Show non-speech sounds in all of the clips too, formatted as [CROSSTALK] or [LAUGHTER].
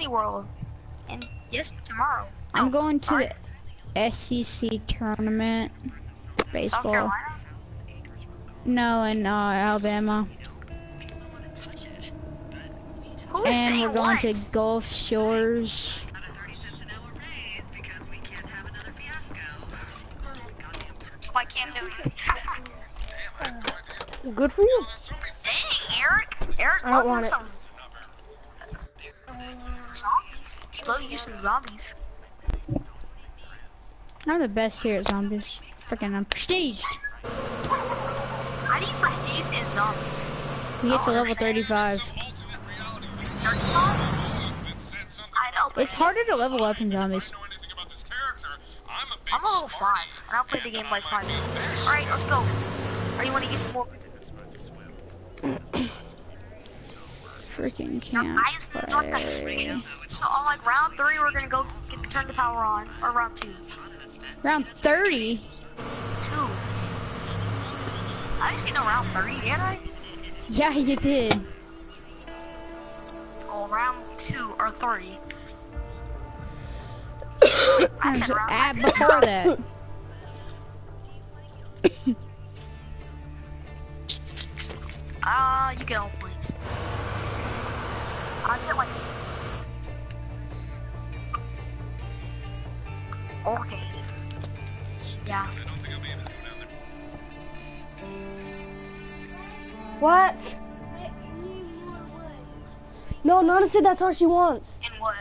Disney World. And yes, tomorrow. I'm No, going to sorry, the SEC tournament. Baseball. No, in uh, Alabama. Who is And we're going what? to Gulf Shores. Like Cam Newton. Good for you. Dang, Eric. Eric, I don't love him want it. some zombies. Love you some zombies. I'm the best here at zombies. Freaking I'm prestiged. How do you prestige in zombies? You get to level okay. 35. It's 35? I know, It's harder to level up in zombies. I'm a level 5, and I'll play the game like 5 minutes. Alright, let's go. Or you want to get some more? Freaking No, I just talk that freaking. So on like round 3, we're gonna go get, turn the power on. Or round 2. Round 30? 2. I didn't see no round 30, did I? Yeah, you did. Oh, round 2 or 3. [COUGHS] I said round Ah, I before that. Ah, [LAUGHS] [COUGHS] you get Okay. Yeah. What? No, Nana said that's all she wants. And what?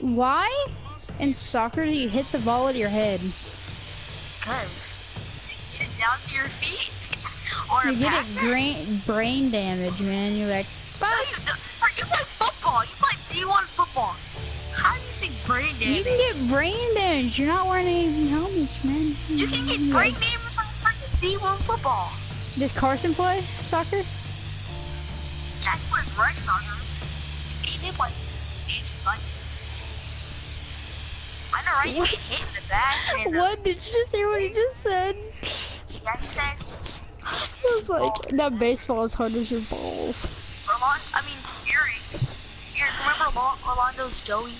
Why in soccer do you hit the ball with your head? Cause to get it down to your feet. or You get it it. brain, brain damage, man. You're like, No, you don't. Or you play football. You play D1 football. How do you say brain damage? You can get brain damage. You're not wearing any helmets, man. You can get brain damage like freaking D1 football. Does Carson play soccer? Yeah, he plays rec soccer. He did play. It's like. I know, right? You hit in the back. And, uh, What? Did you just hear what he just said? Yeah, he said. It was like, that baseball is hard as your balls. Rolando, I mean, Eric. Eric, remember Rolando's Joey?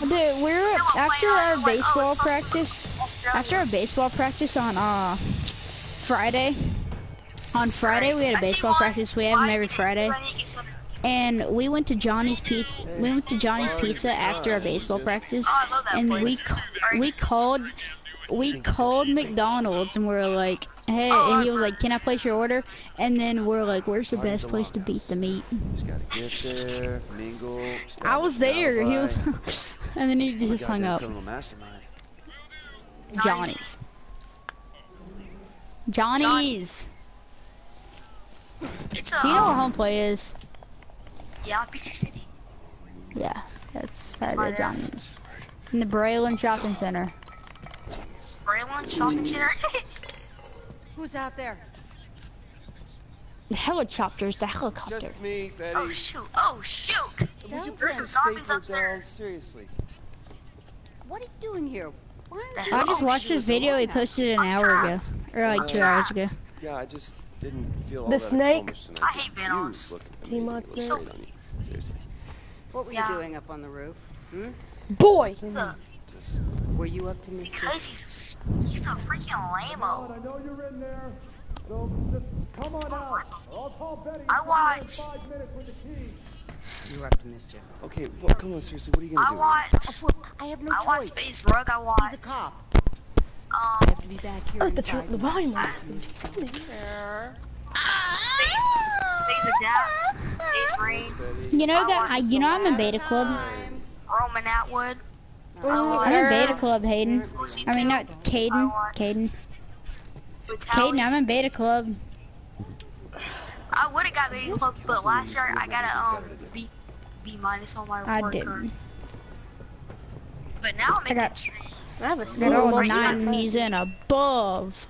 Dude, we're after our oh, baseball practice. After our baseball practice on uh Friday. On Friday we had a baseball practice. We have them every Friday. I need to get seven. And we went to Johnny's Pizza. We went to Johnny's Pizza after our baseball practice, Oh, I love that and we ca- we called we called McDonald's and we are like, hey, Oh, and he was like, can I place your order? And then we're like, where's the best place to beat the meat? Just gotta get there, mingle. I was there. He was, [LAUGHS] and then he just hung up. Johnny's. Johnny's. It's a. Do you know what um, home play is? Yeah, Beachy City. Yeah, that's that right. Johnny's. In the Braylon Shopping Center. Braylon Shopping Center. [LAUGHS] Who's out there? The helicopters, the helicopter. Just me, Betty. oh shoot! Oh shoot! Would you put There's some zombies stapler down? upstairs. Seriously. What are you doing here? Why aren't hell? I just Oh, watched this video he posted an hour ago, or like two hours ago. Yeah, I just didn't feel all The that snake? I hate You Vanoss. look Team amazing. on You snake. great on you. Seriously. What were you doing up on the roof? Hmm? Boy! He's a, Just Were you up to mischief? because he's a, he's a freaking lame-o. I know you're in there, so just come on out. I'll call Betty. I in watched. Five minutes with the key. You were up to mischief. okay. Well, come on, seriously. What are you gonna I do? watched. Well, I have no I watched choice. Space Rug. I He's a cop. I Um, have to be back here Oh, the, five tr- the volume on. Space Adapt. Space Rain. You know that I, you know I'm in Beta Club. Roman Atwood. I I'm in. Beta Club, Hayden. I mean not I Caden. Caden. Caden, I'm in Beta Club. I would have got Baby Club, but last year I got a um B B minus on my I report didn't. Card. But now I'm I in got- the I have a Got single all monkey. 90s and above.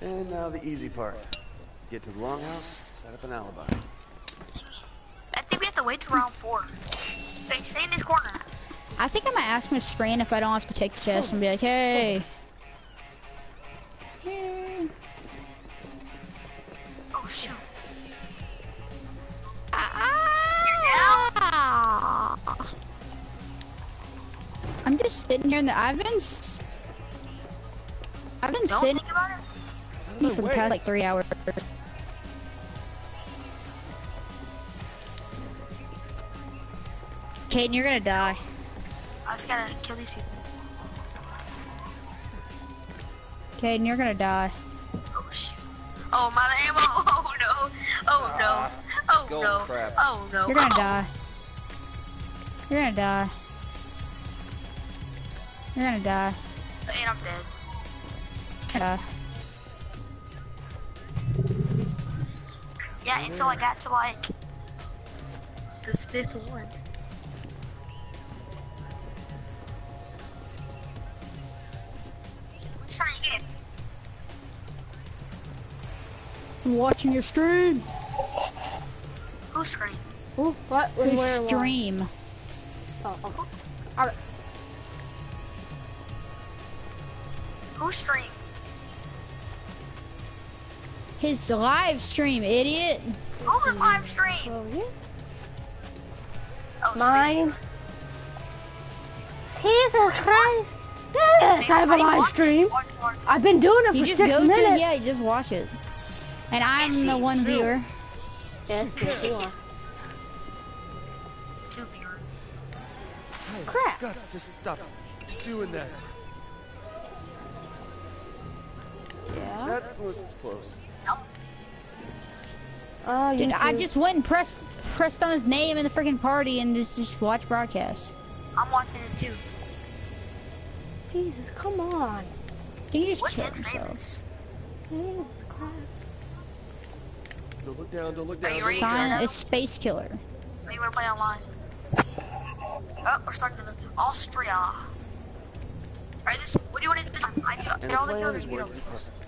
And now the easy part. Get to the longhouse, set up an alibi. I think we have to wait till round four. Hey, stay in this corner. I think I might ask Miss Strain if I don't have to take the test and be like, hey. Hey. I'm just sitting here in the. I've been. s- I've been Don't sitting think about it. for the past like three hours. Caden, you're gonna die. I just gotta kill these people. Caden, you're gonna die. Oh shoot. Oh my ammo. [LAUGHS] Oh no. Oh no. Oh, ah, oh no. crap. Oh no. You're gonna Oh. die. You're gonna die. You're gonna die. And I'm dead. Uh, Yeah, until I got to like this fifth one. Which trying to get? I'm watching your stream. Who's stream? Ooh, what? When, Your where, and why? stream. Oh, oh. Alright. Who's stream? His live stream, idiot. Who's live stream? Oh. Oh, Mine. He's a Christ. Yes, James, I have a live stream. Watch- watch- I've been doing it You for just six go to, minutes. yeah, you just watch it. And I'm see. the one viewer. Yes, yes, you are. Two viewers. Crap. God, just stop doing that. Yeah. That was close. Nope. Oh, you Dude, I just went and pressed pressed on his name in the freaking party and just just watch broadcast. I'm watching this too. Jesus, come on. Dude, you just What's kill his yourself. Jesus Christ. Don't look down, don't look Are down. you don't ready? look China down. is space killer. Or you wanna play online? Oh, we're starting to Austria. Alright, this what do you wanna do this time? I do And get all the plan kills or you get all working the kills. perfect.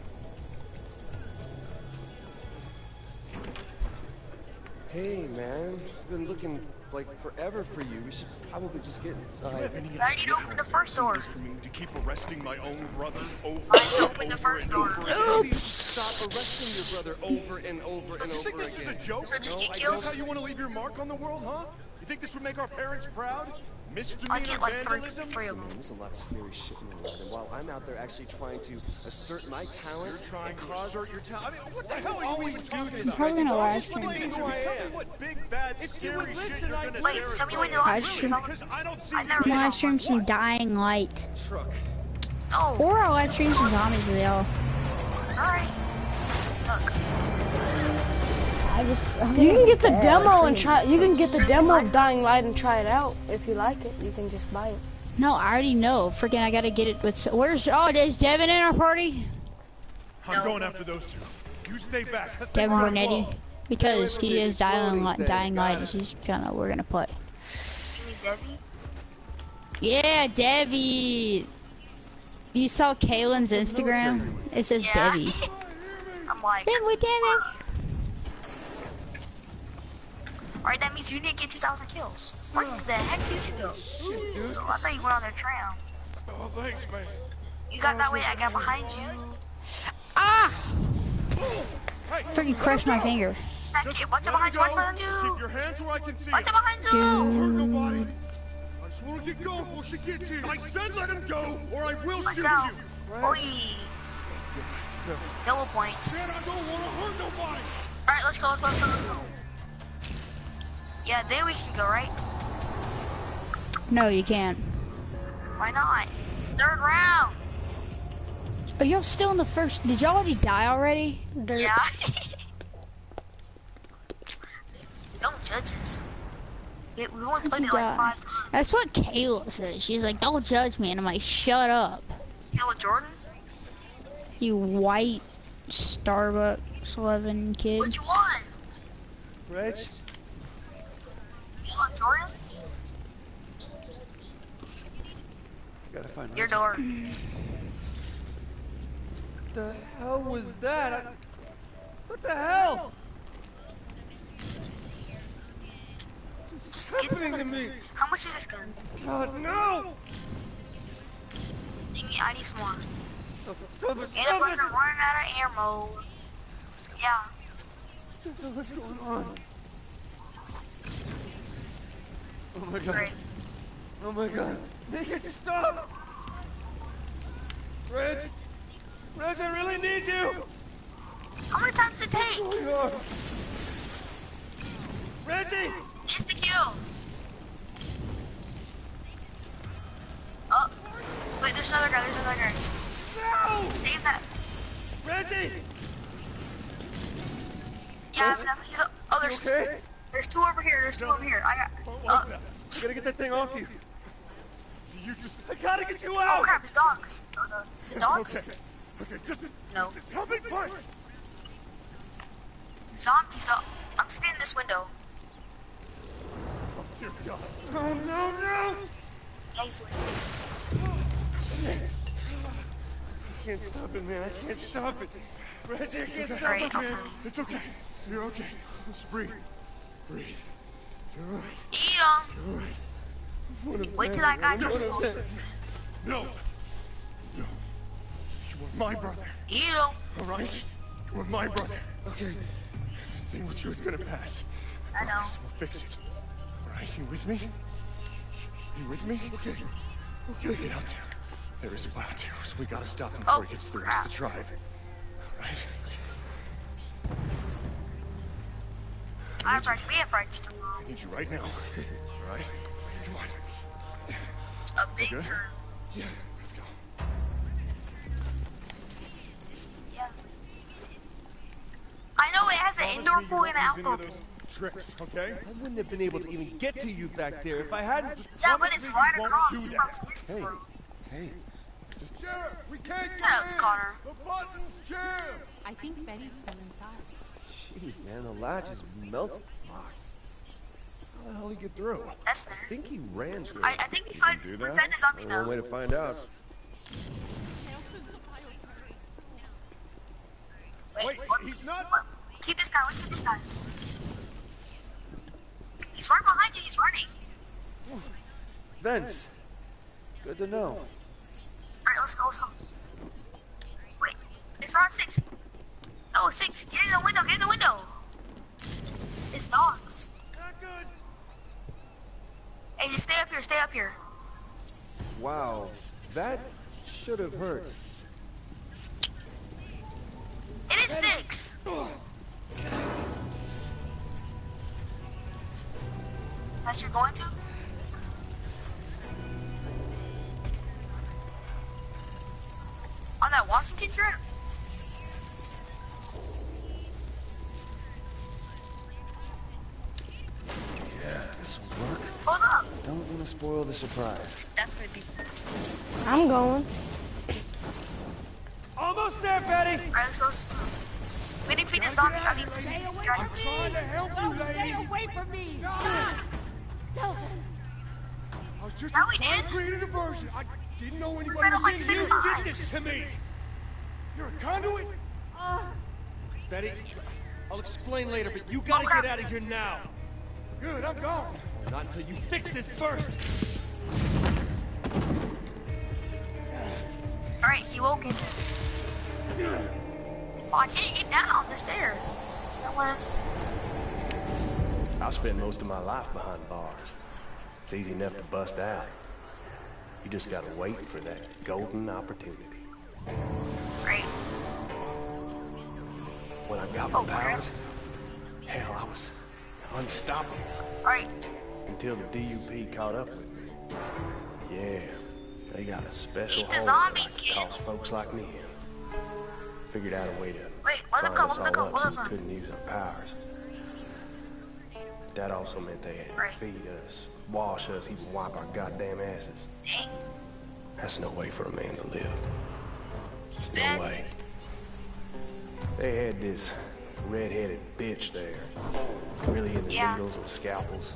Hey man, I've been looking like forever for you. We should probably just get inside. I need to open the first door. For me to keep arresting my own brother over I and open the over first and door. over again. How do you stop arresting your brother over and over and You think over this is a joke? So just no, get I kills? guess how you want to leave your mark on the world, huh? You think this would make our parents proud? Misdemeanor I get like three, vandalism? three of them. There's a lot of scary shit going on, and while I'm out there actually trying to assert my talent, You're trying to assert your talent. I mean, what the hell are you always even do talking this, about? Probably gonna Reggie? live Just stream. look into Who I it. Tell me am. what big bad If you scary would shit listen, you're I- gonna Wait, tell me when you players. live stream. stream. I don't see I never you I Yeah. live stream some dying light. truck. No. Or I'll live stream some zombies real. Alright. Suck. I just I'm You can get the demo and try. You can get the demo of Dying Light and try it out. If you like it, you can just buy it. No, I already know. Freaking, I gotta get it. With where's oh, is Devin in our party? I'm going after those two. You stay back. Devin thing's gonna Bernetti, because he from the is dying light. Dying light. it. He's gonna. We're gonna play. You mean Debbie? Yeah, Debbie. You saw Kaylin's Instagram? It says Yeah. Debbie. [LAUGHS] I'm like, Debbie, Debbie. Alright, that means you need to get 2,000 kills. Where the heck did you go? Shit, dude. Oh, I thought you went on their trail. Oh, thanks, man. You got that way, I got behind you. Ah! Hey, Freaking crushed my finger. That just kid, what's up let behind you? What's go. behind Keep you? your hands where I can see What's it. up behind you? Don't hurt nobody. I just want to get going before she gets here. I said let him go, or I will Watch shoot out. you. Oi. Double points. Man, I don't want to hurt nobody. Alright, let's go, let's go, let's go, let's go. Yeah, there we can go, right? No, you can't. Why not? It's the third round. Are y'all still in the first? Did y'all already die already? Yeah. [LAUGHS] Don't judge us. We, we only played it like die? five times. That's what Kayla says. She's like, "Don't judge me," and I'm like, "Shut up, Kill with Jordan? you white Starbucks loving kid." Which one? Rich? Reg, You want Jordan? gotta find Your door. What the hell was that? I... What the hell? What's happening to me? How much is this gun? God, no! Dang I need some more. Stop it, stop it, And a stop bunch it! running out of ammo. Yeah. What's going on? Oh my god. Great. Oh my god. Make it stop! Reg! Reg, I really need you! How many times did it take? Oh my god. Reggie! Insta kill. Oh. Wait, there's another guy, there's another guy. No! Save that. Reggie! Yeah, I have enough. He's a, oh, there's Okay? There's two over here. There's two over here. I got. Oh, uh, what Oh, was? I gotta get that thing off you. You just. I gotta get you oh, out. oh crap! It's dogs. Oh, no. Is it dogs? Okay. Okay, just. No. Just help me push! Zombies. Oh, I'm sitting in this window. Oh, dear God. Oh no, no! Yeah, he's winning. I can't stop it, man. I can't stop it. Reggie, I can't stop it, I'll man. It's okay. You're okay. Just breathe. Breathe. You're alright. Eat him. You're alright. Wait till them, that guy comes One of closer. No. No. You are my brother. Eat him. All right? You are my brother. Okay. This thing with you is gonna pass. I know. Promise, We'll fix it. All right, you with me? You with me? Okay. Okay, get out there. There is a bot here, so we gotta stop him before Oh, he gets to the rest of the crap. tribe. All I have practice. We have practice tomorrow. I need you right now. [LAUGHS] All right? Come on. A big Good. turn. Yeah, let's go. Yeah. I know it has an indoor pool and an outdoor pool. those tricks, okay? I wouldn't have been able to even get to you back there if I hadn't. Just Yeah, but it's me right across from this Hey, hey, just Sheriff, we can't Shut up, Connor. The button's jammed. I think Betty's still inside. Jeez, man, the latch is melted. Locked. How the hell did he get through? That's I think he ran through. I, I think we find do we that? found a zombie Only one now. way to find out. Wait, Wait, what? he's not. What? Keep this guy. Wait, keep this guy. He's right behind you. He's running. Vince. Good to know. All right, let's go. Let's go. Wait, it's not six. No, six. Get in the window. Get in the window. It's dogs. Not good. Hey, just stay up here. Stay up here. Wow, that should have hurt. It is six. That's you're going to? Spoil the surprise. That's gonna be. I'm going. Almost there, Betty. Alright, let's go. s- We need to feed the zombie. I mean, this. I'm trying to help you, lady. Stay away from me! Stop. I was just Yeah, we trying did. to create a diversion. I didn't know anybody read it was like in six here. You times. did this to me. You're a conduit. Uh. Betty, I'll explain later, but you gotta get out of here now. Good, I'm gone. Not until you fix this first. Alright, he woke it. Oh, I can't get down the stairs. Unless. I've spent most of my life behind bars. It's easy enough to bust out. You just gotta wait for that golden opportunity. Great. When I got my Oh, crap. powers, hell, I was unstoppable Alright. Until the DUP caught up with me. Yeah, they got a special Eat the zombies, that cost folks like me. Figured out a way to Wait, bind us all up so them we couldn't use our powers. That also meant they had to Right. feed us, wash us, even wipe our goddamn asses. Dang. That's no way for a man to live. No way. They had this red-headed bitch there, really into Yeah. needles and scalpels.